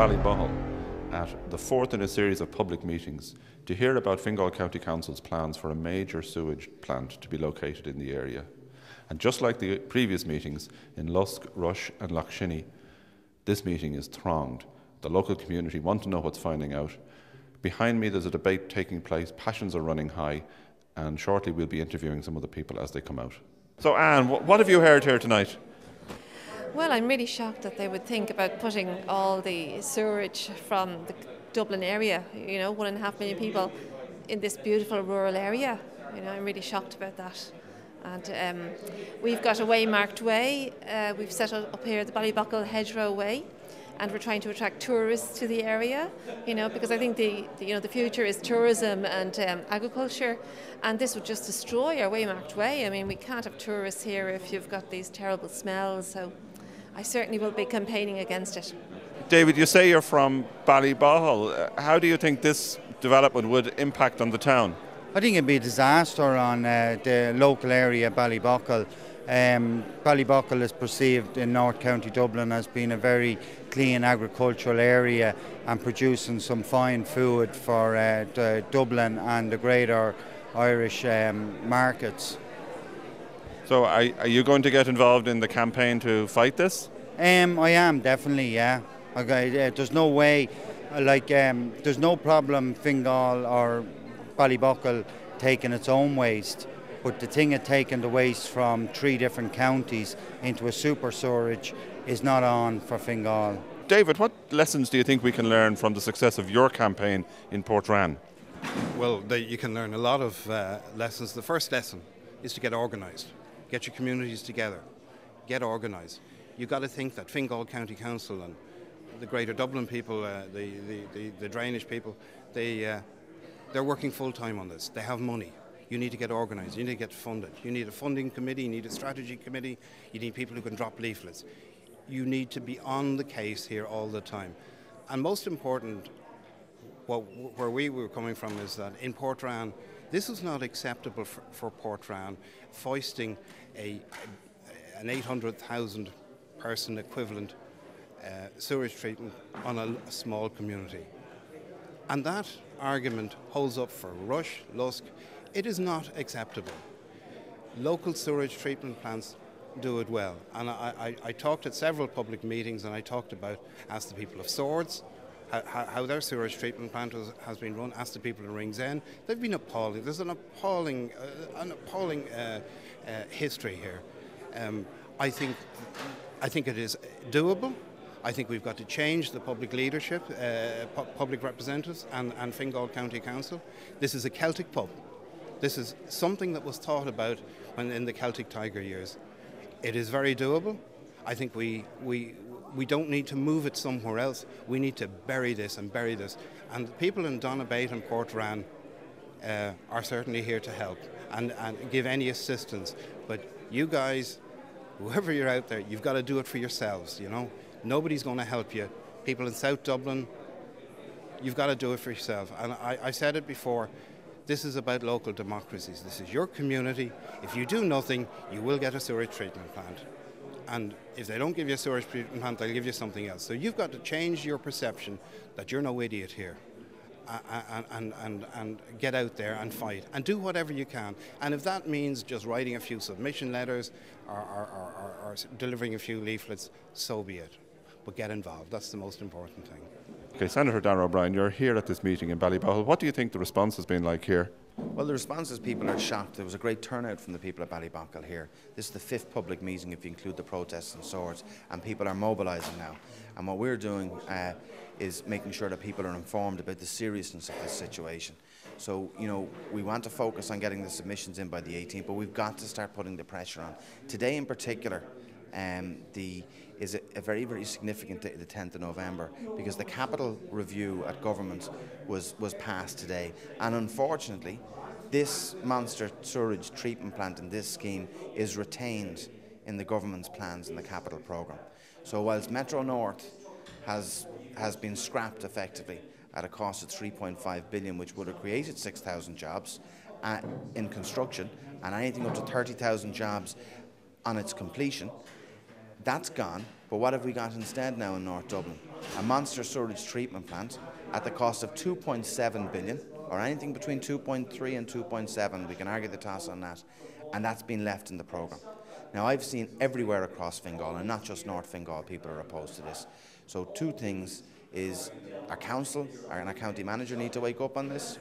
Ballyboughal at the fourth in a series of public meetings to hear about Fingal County Council's plans for a major sewage plant to be located in the area. And just like the previous meetings in Lusk, Rush, and Lough this meeting is thronged. The local community want to know what's finding out. Behind me, there's a debate taking place, passions are running high, and shortly we'll be interviewing some of the people as they come out. So, Anne, what have you heard here tonight? Well, I'm really shocked that they would think about putting all the sewerage from the Dublin area, you know, one and a half million people, in this beautiful rural area. You know, I'm really shocked about that. And um, we've got a waymarked way. Uh, we've set up here the Ballyboughal Hedgerow Way, and we're trying to attract tourists to the area. You know, because I think the, the you know the future is tourism and um, agriculture, and this would just destroy our waymarked way. I mean, we can't have tourists here if you've got these terrible smells. So, I certainly will be campaigning against it. David, you say you're from Ballyboughal. How do you think this development would impact on the town? I think it'd be a disaster on uh, the local area, Ballyboughal. Um, Ballyboughal is perceived in North County Dublin as being a very clean agricultural area and producing some fine food for uh, Dublin and the greater Irish um, markets. So, are, are, you going to get involved in the campaign to fight this? Um, I am definitely, yeah. Okay, uh, there's no way, like, um, there's no problem Fingal or Ballyboughal taking its own waste, but the thing of taking the waste from three different counties into a super storage is not on for Fingal. David, what lessons do you think we can learn from the success of your campaign in Portrane? Well, the, you can learn a lot of uh, lessons. The first lesson is to get organised, get your communities together, get organised. You've got to think that Fingal County Council and the Greater Dublin people, uh, the, the, the, the, drainage people, they uh, they're working full time on this. They have money. You need to get organised. You need to get funded. You need a funding committee. You need a strategy committee. You need people who can drop leaflets. You need to be on the case here all the time. And most important, what, where we were coming from is that in Portrane, this is not acceptable for, for Portrane, foisting a, an 800,000 person equivalent uh, sewage treatment on a, a small community. And that argument holds up for Rush, Lusk. It is not acceptable. Local sewage treatment plants do it well. And I, I, I, talked at several public meetings and I talked about, asked the people of Swords, how, how their sewage treatment plant has been run, asked the people in Ringsend. They've been appalling. There's an appalling, uh, an appalling uh, uh, history here. Um, I think, I think it is doable. I think we've got to change the public leadership, uh, pu public representatives, and, and Fingal County Council. This is a Celtic pub. This is something that was thought about when in the Celtic Tiger years. It is very doable. I think we, we, we don't need to move it somewhere else. We need to bury this and bury this. And the people in Donabate and Portrane uh, are certainly here to help and, and give any assistance. But you guys, whoever you're out there, you've got to do it for yourselves, you know. Nobody's going to help you. People in South Dublin, you've got to do it for yourself. And I, I said it before this is about local democracies. This is your community. If you do nothing, you will get a sewage treatment plant. And if they don't give you a sewage treatment plant, they'll give you something else. So you've got to change your perception that you're no idiot here. And, and, and, and get out there and fight and do whatever you can. And if that means just writing a few submission letters or, or, or, or delivering a few leaflets, so be it but get involved. That's the most important thing. Okay, Senator Dan O'Brien, you're here at this meeting in Ballyboughal. What do you think the response has been like here? Well, the response is people are shocked. There was a great turnout from the people at Ballyboughal here. This is the fifth public meeting if you include the protests and Swords, and people are mobilising now. And what we're doing uh, is making sure that people are informed about the seriousness of this situation. So, you know, we want to focus on getting the submissions in by the 18th, but we've got to start putting the pressure on. Today, in particular, um, the is a, a, very, very significant day, the 10th of November, because the capital review at government was, was passed today. And unfortunately, this monster sewage treatment plant in this scheme is retained in the government's plans in the capital programme. So whilst Metro North has, has been scrapped effectively at a cost of 3.5 billion, which would have created 6,000 jobs uh, in construction and anything up to 30,000 jobs on its completion, that's gone. But what have we got instead now in North Dublin? A monster sewage treatment plant at the cost of 2.7 billion, or anything between 2.3 and 2.7. We can argue the toss on that, and that's been left in the programme. Now, I've seen everywhere across Fingal, and not just North Fingal, people are opposed to this. So, two things is our council and our county manager need to wake up on this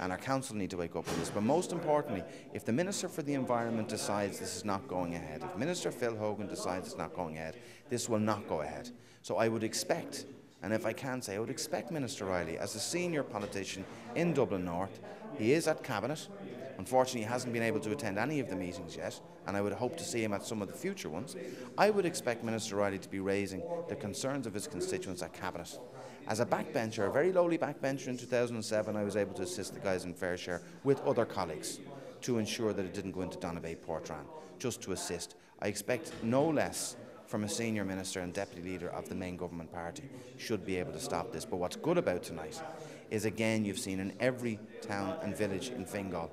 and our council need to wake up on this. But most importantly, if the Minister for the Environment decides this is not going ahead, if Minister Phil Hogan decides it's not going ahead, this will not go ahead. So I would expect, and if I can say, I would expect Minister Reilly, as a senior politician in Dublin North, he is at Cabinet. Unfortunately, he hasn't been able to attend any of the meetings yet, and I would hope to see him at some of the future ones. I would expect Minister Reilly to be raising the concerns of his constituents at Cabinet. As a backbencher, a very lowly backbencher in 2007, I was able to assist the guys in Fairshare with other colleagues to ensure that it didn't go into Donabate Portrane, just to assist. I expect no less from a senior minister and deputy leader of the main government party should be able to stop this. But what's good about tonight is again you've seen in every town and village in Fingal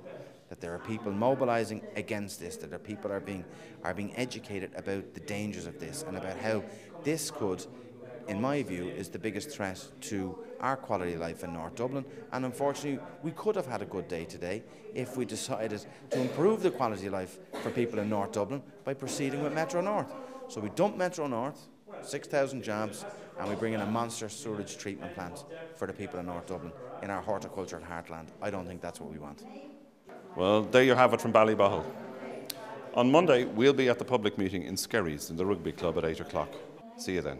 that there are people mobilising against this, that are people are being are being educated about the dangers of this and about how this could in my view, is the biggest threat to our quality of life in North Dublin. And unfortunately, we could have had a good day today if we decided to improve the quality of life for people in North Dublin by proceeding with Metro North. So we dump Metro North, 6,000 jobs, and we bring in a monster sewage treatment plant for the people in North Dublin in our horticultural heartland. I don't think that's what we want. Well, there you have it from Ballybough. On Monday, we'll be at the public meeting in Skerries in the rugby club at 8 o'clock. See you then.